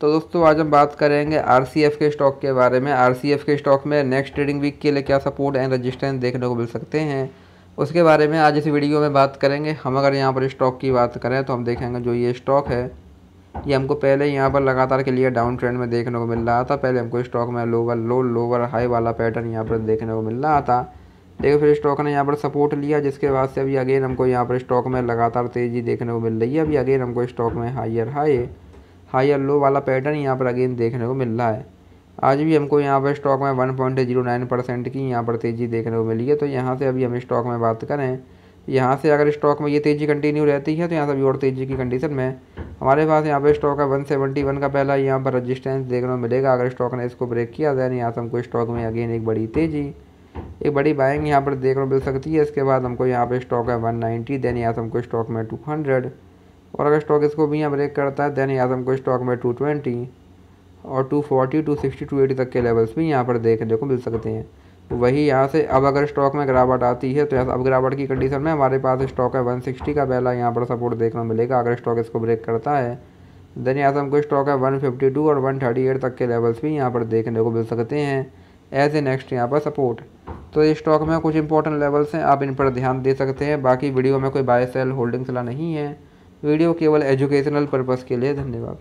तो दोस्तों, आज हम बात करेंगे RCF के स्टॉक के बारे में। RCF के स्टॉक में नेक्स्ट ट्रेडिंग वीक के लिए क्या सपोर्ट एंड रजिस्टेंस देखने को मिल सकते हैं, उसके बारे में आज इस वीडियो में बात करेंगे। हम अगर यहाँ पर स्टॉक की बात करें तो हम देखेंगे जो ये स्टॉक है, ये हमको पहले यहाँ पर लगातार के लिए डाउन ट्रेंड में देखने को मिल रहा था। पहले हमको स्टॉक में लोअर लो लोअर हाई वाला पैटर्न यहाँ पर देखने को मिल रहा था। लेकिन फिर स्टॉक ने यहाँ पर सपोर्ट लिया, जिसके बाद से अभी अगेन हमको यहाँ पर स्टॉक में लगातार तेज़ी देखने को मिल रही है। अभी अगेन हमको स्टॉक में हाइयर हाई हाई और लो वाला पैटर्न यहाँ पर अगेन देखने को मिल रहा है। आज भी हमको यहाँ पर स्टॉक में one point zero nine percent की यहाँ पर तेज़ी देखने को मिली है तो यहाँ से अभी हम स्टॉक में बात करें, यहाँ से अगर स्टॉक में ये तेज़ी कंटिन्यू रहती है तो यहाँ से अभी और तेज़ी की कंडीशन में। हमारे पास यहाँ पर स्टॉक है वन सेवेंटी वन का पहला, यहाँ पर रजिस्टेंस देखने को मिलेगा। अगर स्टॉक ने इसको ब्रेक किया दैन यहाँ से हमको स्टॉक में अगेन एक बड़ी तेज़ी, एक बड़ी बाइंग यहाँ पर देखने को मिल सकती है। इसके बाद हमको यहाँ पर स्टॉक है वन नाइन्टी देन यहाँ से हमको स्टॉक में टू हंड्रेड और अगर स्टॉक इसको भी यहाँ ब्रेक करता है दैन से हमको स्टॉक में टू ट्वेंटी और two forty two sixty two eighty तक के लेवल्स भी यहाँ पर देखने को मिल सकते हैं। वही यहाँ से अब अगर स्टॉक में गिरावट आती है तो अब गिरावट की कंडीशन में हमारे पास स्टॉक है वन सिक्सटी का पहला यहाँ पर सपोर्ट देखने को मिलेगा। अगर स्टॉक इसको ब्रेक करता है देन से हमको स्टॉक है वन फिफ्टी टू और वन थर्टी एट तक के लेवल्स भी यहाँ पर देखने को मिल सकते हैं एज ए नेक्स्ट यहाँ पर सपोर्ट तो इस स्टॉक में कुछ इंपॉर्टेंट लेवल्स हैं, आप इन पर ध्यान दे सकते हैं। बाकी वीडियो में कोई बाय सेल होल्डिंग सलाह नहीं है। वीडियो केवल एजुकेशनल पर्पज़ के लिए धन्यवाद।